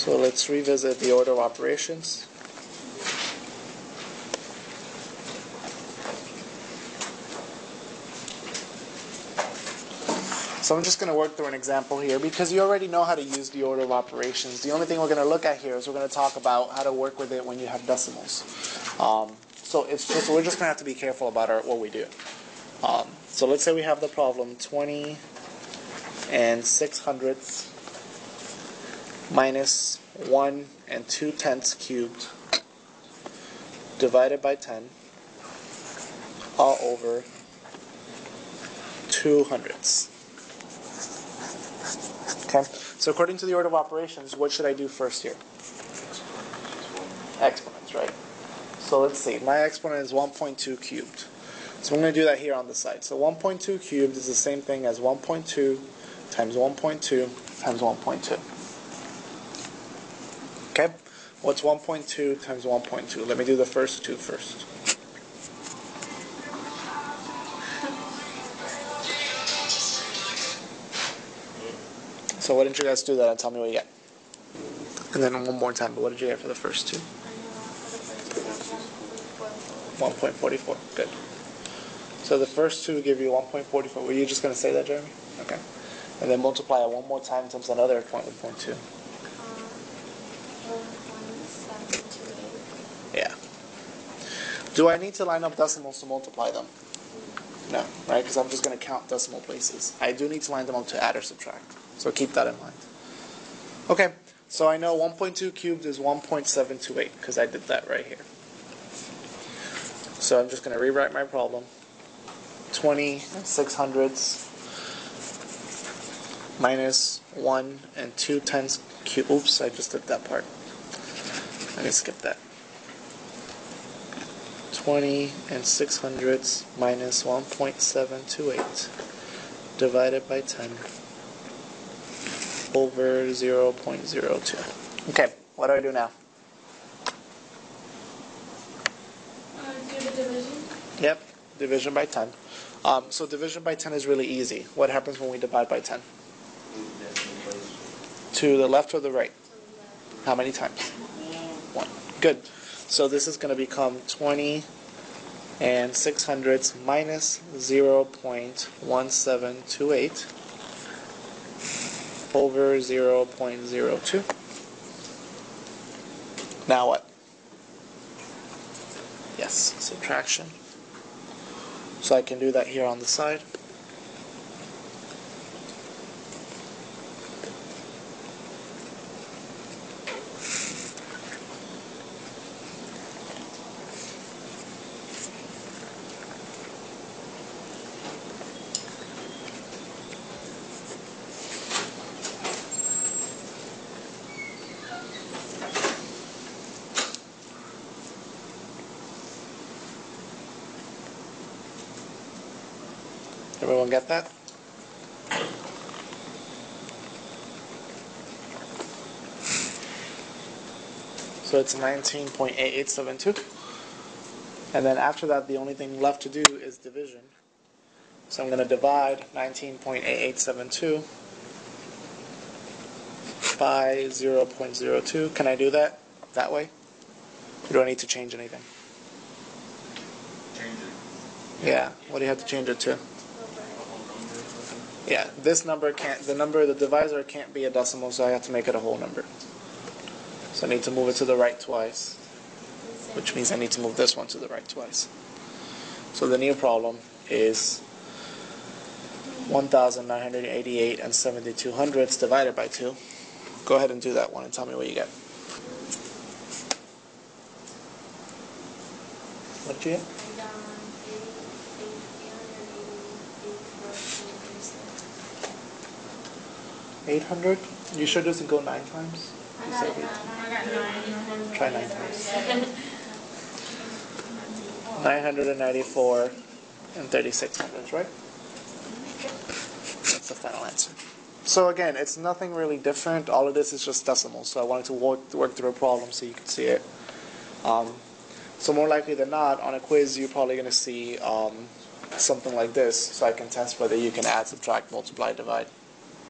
So let's revisit the order of operations. So I'm just going to work through an example here because you already know how to use the order of operations. The only thing we're going to look at here is we're going to talk about how to work with it when you have decimals. Um, so it's just we're just going to have to be careful about our, what we do. Um, so let's say we have the problem 20 and 6 hundredths minus 1 and 2 tenths cubed divided by 10 all over 2 hundredths. Okay, so according to the order of operations, what should I do first here? Exponents, right? So let's see, my exponent is 1.2 cubed. So I'm going to do that here on the side. So 1.2 cubed is the same thing as 1.2 times 1.2 times 1.2. What's 1.2 times 1.2? Let me do the first two first. So why didn't you guys do that and tell me what you get? And then one more time, but what did you get for the first two? 1.44. Good. So the first two give you 1.44. Were you just going to say that, Jeremy? Okay. And then multiply it one more time times another point 1.2. Yeah. Do I need to line up decimals to multiply them? No, right? Because I'm just going to count decimal places. I do need to line them up to add or subtract. So keep that in mind. Okay, so I know 1.2 cubed is 1.728 because I did that right here. So I'm just going to rewrite my problem. 20 6 hundredths minus 1 and 2 tenths cube. Oops, I just did that part. Let me skip that. 20 and 6 hundredths minus 1.728 divided by 10 over 0.02. Okay, what do I do now? Uh, do the division. Yep, division by 10. Um, so division by 10 is really easy. What happens when we divide by 10? To the left or the right? How many times? One. Good. So this is going to become 20 and 6 hundredths minus 0.1728 over 0.02. Now what? Yes, subtraction. So I can do that here on the side. Everyone get that? So it's 19.8872. And then after that, the only thing left to do is division. So I'm going to divide 19.8872 by 0.02. Can I do that that way? Or do I need to change anything? Change it. Yeah. What do you have to change it to? Yeah, this number can't, the number, the divisor can't be a decimal, so I have to make it a whole number. So I need to move it to the right twice, which means I need to move this one to the right twice. So the new problem is 1,988 and 72 hundredths divided by 2. Go ahead and do that one and tell me what you get. What you get? 800? You sure doesn't go 9 times? You said eight. Try 9 times. 994 and 36 hundredths, right? That's the final answer. So again, it's nothing really different. All of this is just decimals. So I wanted to work, work through a problem so you could see it. Um, so more likely than not, on a quiz, you're probably going to see um, something like this. So I can test whether you can add, subtract, multiply, divide.